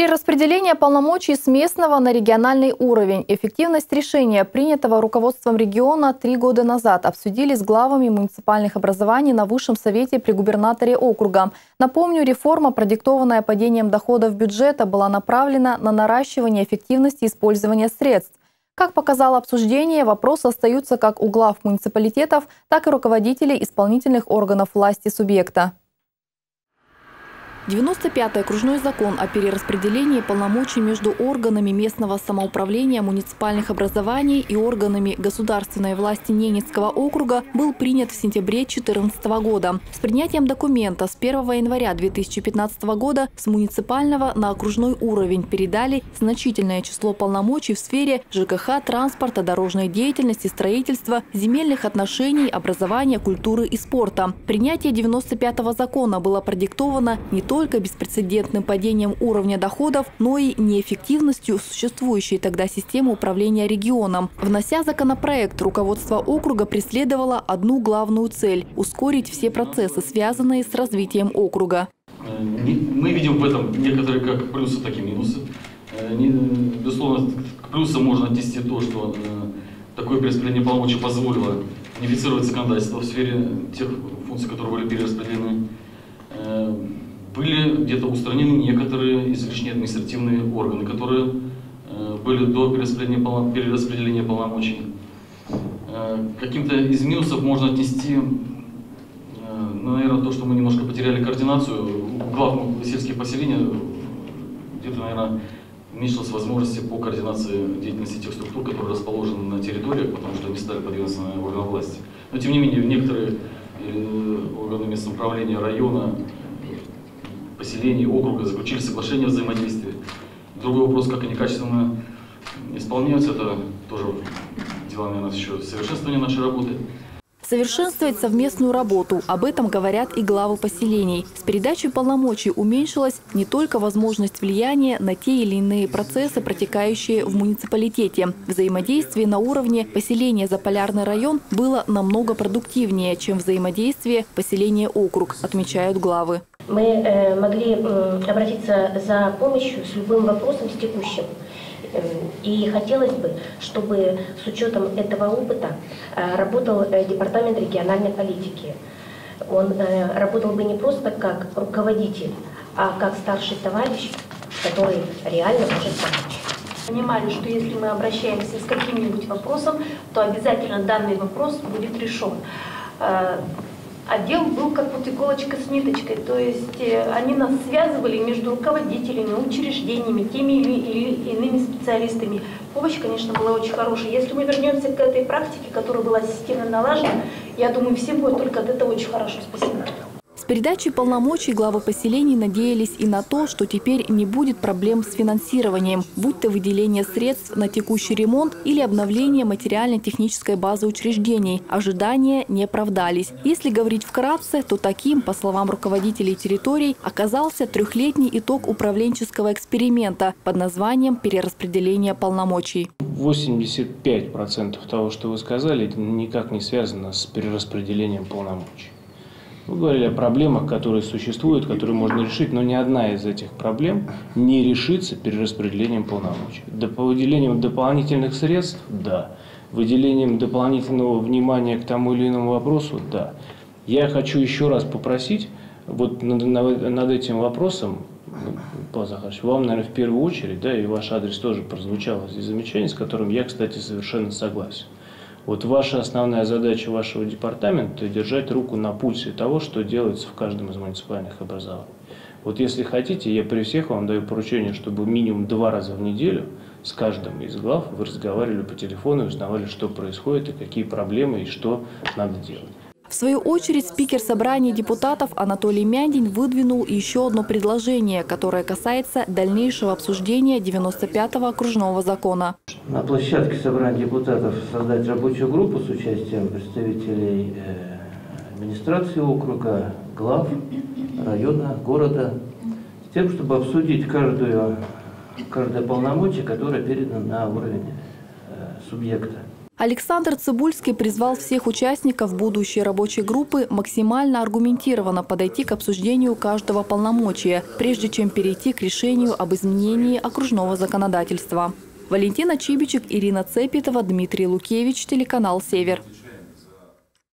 Перераспределение полномочий с местного на региональный уровень. Эффективность решения, принятого руководством региона три года назад, обсудили с главами муниципальных образований на Высшем совете при губернаторе округа. Напомню, реформа, продиктованная падением доходов бюджета, была направлена на наращивание эффективности использования средств. Как показало обсуждение, вопросы остаются как у глав муниципалитетов, так и руководителей исполнительных органов власти субъекта. 95-й окружной закон о перераспределении полномочий между органами местного самоуправления муниципальных образований и органами государственной власти Ненецкого округа был принят в сентябре 2014 года. С принятием документа с 1 января 2015 года с муниципального на окружной уровень передали значительное число полномочий в сфере ЖКХ, транспорта, дорожной деятельности, строительства, земельных отношений, образования, культуры и спорта. Принятие 95-го закона было продиктовано не только беспрецедентным падением уровня доходов, но и неэффективностью существующей тогда системы управления регионом. Внося законопроект, руководство округа преследовало одну главную цель – ускорить все процессы, связанные с развитием округа. Мы видим в этом некоторые как плюсы, так и минусы. Э, безусловно, к плюсам можно отнести то, что э, такое перераспределение полномочий позволило унифицировать законодательство в сфере тех функций, которые были перераспределены. Где-то устранены некоторые излишние административные органы, которые э, были до перераспределения, полномочий. Э, каким-то из минусов можно отнести, э, ну, наверное, то, что мы немножко потеряли координацию. У глав сельских поселений где-то, наверное, уменьшилась возможности по координации деятельности тех структур, которые расположены на территориях, потому что они стали подвергаться на органы власти. Но, тем не менее, некоторые органы местного управления района поселений, округа заключили соглашение о взаимодействии. Другой вопрос, как они качественно исполняются, это тоже дело, наверное, еще совершенствования нашей работы. Совершенствовать совместную работу. Об этом говорят и главы поселений. С передачей полномочий уменьшилась не только возможность влияния на те или иные процессы, протекающие в муниципалитете. Взаимодействие на уровне поселения Заполярный район было намного продуктивнее, чем взаимодействие поселения округ, отмечают главы мы э, могли обратиться за помощью с любым вопросом, с текущим. Эм, и хотелось бы, чтобы с учетом этого опыта э, работал э, Департамент региональной политики. Он работал бы не просто как руководитель, а как старший товарищ, который реально может помочь понимали, что если мы обращаемся с каким-нибудь вопросом, то обязательно данный вопрос будет решен отдел был как вот иголочка с ниточкой, то есть э, они нас связывали между руководителями, учреждениями, теми или иными специалистами. Помощь, конечно, была очень хорошая. Если мы вернемся к этой практике, которая была системно налажена, я думаю, всем будет только от этого очень хорошо. Спасибо. С передачей полномочий главы поселений надеялись и на то, что теперь не будет проблем с финансированием, будь то выделение средств на текущий ремонт или обновление материально-технической базы учреждений. Ожидания не оправдались. Если говорить вкратце, то таким, по словам руководителей территорий, оказался трехлетний итог управленческого эксперимента под названием «Перераспределение полномочий». 85% того, что вы сказали, никак не связано с перераспределением полномочий. Вы говорили о проблемах, которые существуют, которые можно решить, но ни одна из этих проблем не решится перераспределением полномочий. По выделением дополнительных средств – да. Выделением дополнительного внимания к тому или иному вопросу – да. Я хочу еще раз попросить вот над, над этим вопросом, Павел Захарович, вам, наверное, в первую очередь, да, и ваш адрес тоже прозвучало здесь замечание, с которым я, кстати, совершенно согласен. Вот ваша основная задача вашего департамента – держать руку на пульсе того, что делается в каждом из муниципальных образований. Вот если хотите, я при всех вам даю поручение, чтобы минимум два раза в неделю с каждым из глав вы разговаривали по телефону и узнавали, что происходит и какие проблемы и что надо делать. В свою очередь спикер собрания депутатов Анатолий Мяндин выдвинул еще одно предложение, которое касается дальнейшего обсуждения 95-го окружного закона. На площадке собрания депутатов создать рабочую группу с участием представителей э, администрации округа, глав района, города, с тем, чтобы обсудить каждую, каждое полномочие, которое передано на уровень э, субъекта. Александр Цибульский призвал всех участников будущей рабочей группы максимально аргументированно подойти к обсуждению каждого полномочия, прежде чем перейти к решению об изменении окружного законодательства. Валентина Чибичек, Ирина Цепитова, Дмитрий Лукевич, телеканал «Север».